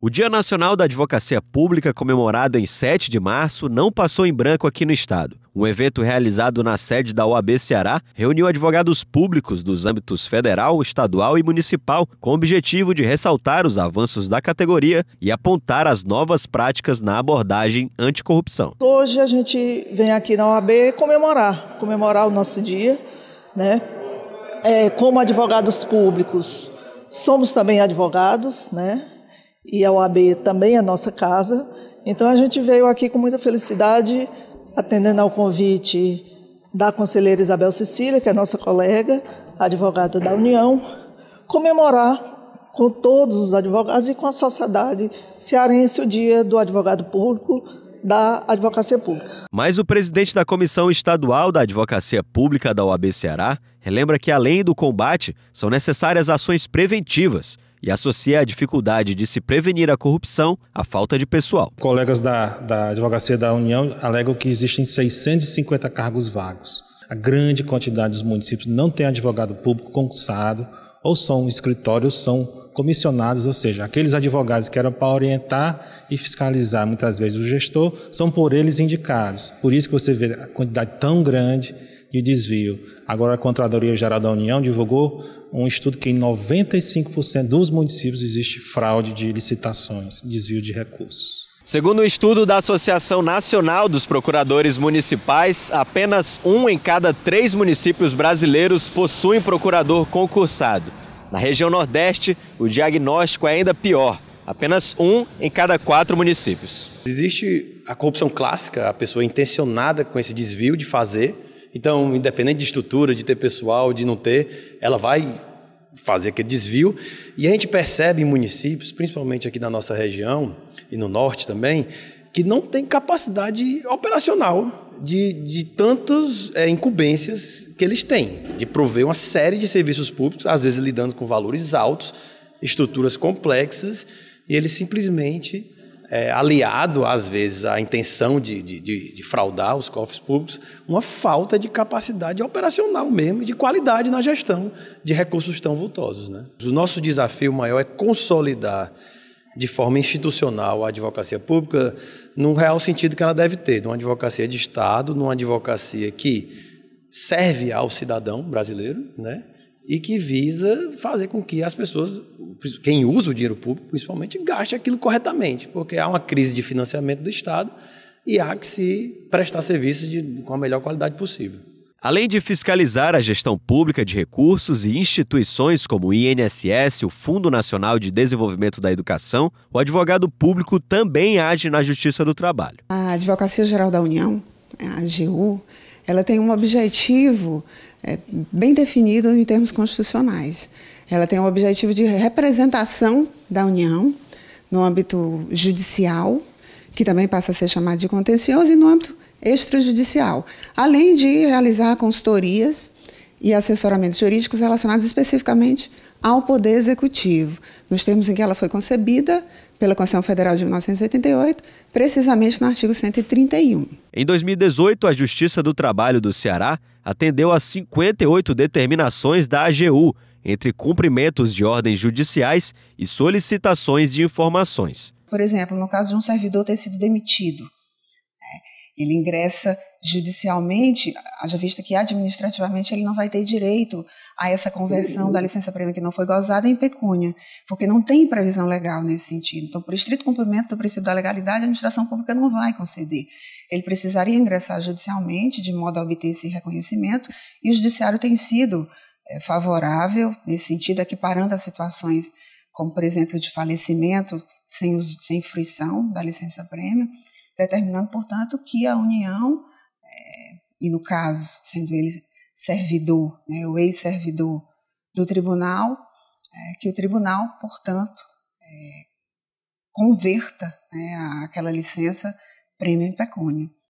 O Dia Nacional da Advocacia Pública, comemorado em 7 de março, não passou em branco aqui no estado. Um evento realizado na sede da OAB Ceará reuniu advogados públicos dos âmbitos federal, estadual e municipal, com o objetivo de ressaltar os avanços da categoria e apontar as novas práticas na abordagem anticorrupção. Hoje a gente vem aqui na OAB comemorar, comemorar o nosso dia, né? É, como advogados públicos, somos também advogados, né? E a OAB também é nossa casa. Então a gente veio aqui com muita felicidade, atendendo ao convite da conselheira Isabel Cecília, que é nossa colega, advogada da União, comemorar com todos os advogados e com a sociedade cearense o Dia do Advogado Público da Advocacia Pública. Mas o presidente da Comissão Estadual da Advocacia Pública da OAB Ceará relembra que, além do combate, são necessárias ações preventivas e associa a dificuldade de se prevenir a corrupção à falta de pessoal. Colegas da, da Advocacia da União alegam que existem 650 cargos vagos. A grande quantidade dos municípios não tem advogado público concursado, ou são escritórios, são comissionados, ou seja, aqueles advogados que eram para orientar e fiscalizar muitas vezes o gestor, são por eles indicados. Por isso que você vê a quantidade tão grande de desvio. Agora, a Contradoria Geral da União divulgou um estudo que em 95% dos municípios existe fraude de licitações, desvio de recursos. Segundo o um estudo da Associação Nacional dos Procuradores Municipais, apenas um em cada três municípios brasileiros possui procurador concursado. Na região Nordeste, o diagnóstico é ainda pior. Apenas um em cada quatro municípios. Existe a corrupção clássica, a pessoa intencionada com esse desvio de fazer, então, independente de estrutura, de ter pessoal, de não ter, ela vai fazer aquele desvio. E a gente percebe em municípios, principalmente aqui na nossa região e no norte também, que não tem capacidade operacional de, de tantas é, incumbências que eles têm, de prover uma série de serviços públicos, às vezes lidando com valores altos, estruturas complexas, e eles simplesmente é, aliado, às vezes, à intenção de, de, de, de, fraudar os cofres públicos, uma falta de capacidade operacional mesmo, de qualidade na gestão de recursos tão vultosos. Né? O nosso desafio maior é consolidar de forma institucional a advocacia pública no real sentido que ela deve ter, numa advocacia de Estado, numa advocacia que serve ao cidadão brasileiro, né? E que visa fazer com que as pessoas, quem usa o dinheiro público principalmente, gaste aquilo corretamente, porque há uma crise de financiamento do Estado e há que se prestar serviços de, com a melhor qualidade possível. Além de fiscalizar a gestão pública de recursos e instituições como o INSS, o Fundo Nacional de Desenvolvimento da Educação, o advogado público também age na Justiça do Trabalho. A Advocacia Geral da União, a AGU, ela tem um objetivo é, bem definido em termos constitucionais. Ela tem um objetivo de representação da União no âmbito judicial, que também passa a ser chamado de contencioso, e no âmbito extrajudicial, além de realizar consultorias e assessoramentos jurídicos relacionados especificamente ao Poder Executivo, nos termos em que ela foi concebida pela Constituição Federal de 1988, precisamente no artigo 131. Em 2018, a Justiça do Trabalho do Ceará atendeu a 58 determinações da AGU, entre cumprimentos de ordens judiciais e solicitações de informações. Por exemplo, no caso de um servidor ter sido demitido, ele ingressa judicialmente, haja vista que administrativamente ele não vai ter direito a essa conversão da licença-prêmio que não foi gozada em pecúnia, porque não tem previsão legal nesse sentido. Então, por estrito cumprimento do princípio da legalidade, a administração pública não vai conceder. Ele precisaria ingressar judicialmente de modo a obter esse reconhecimento, e o judiciário tem sido é, favorável nesse sentido, equiparando as situações como, por exemplo, de falecimento sem, uso, sem fruição da licença-prêmio, determinando, portanto, que a União, é, e no caso, sendo ele servidor, né, o ex-servidor do tribunal, é, que o tribunal, portanto, é, converta né, aquela licença prêmio em pecúnia.